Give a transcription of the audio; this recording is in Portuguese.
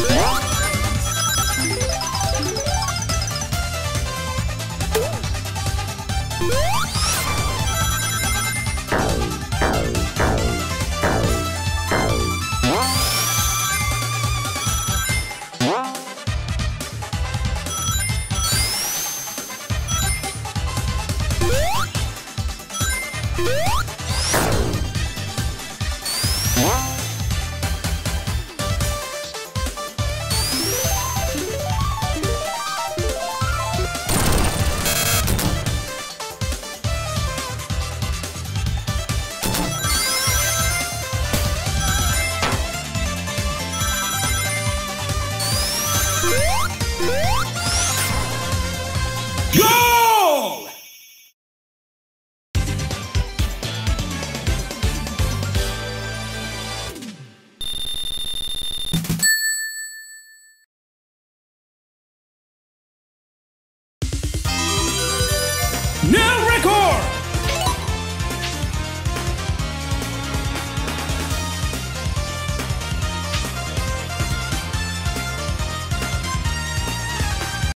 What? Woo!